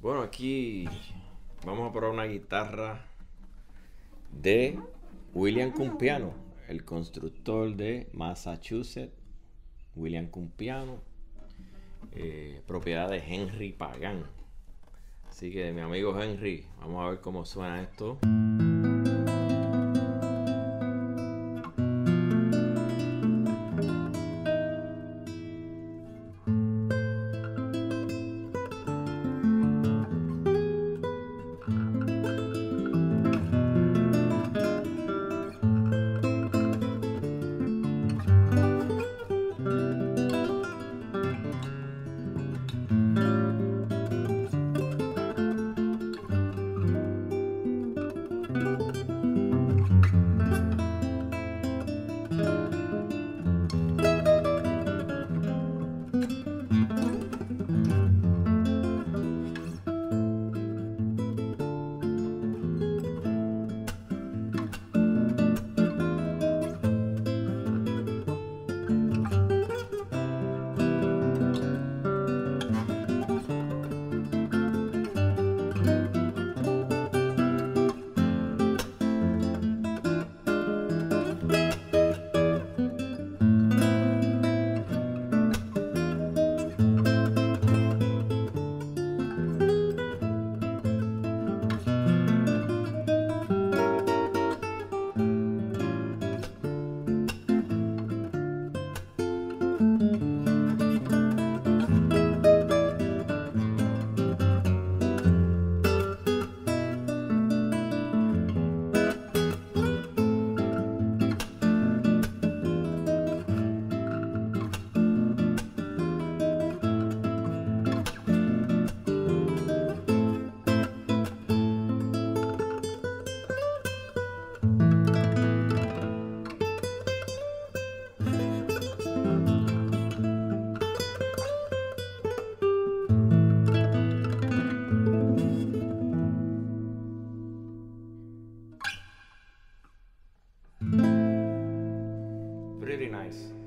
Bueno, aquí vamos a probar una guitarra de William Cumpiano, el constructor de Massachusetts. William Cumpiano, eh, propiedad de Henry Pagan. Así que mi amigo Henry, vamos a ver cómo suena esto. Nice.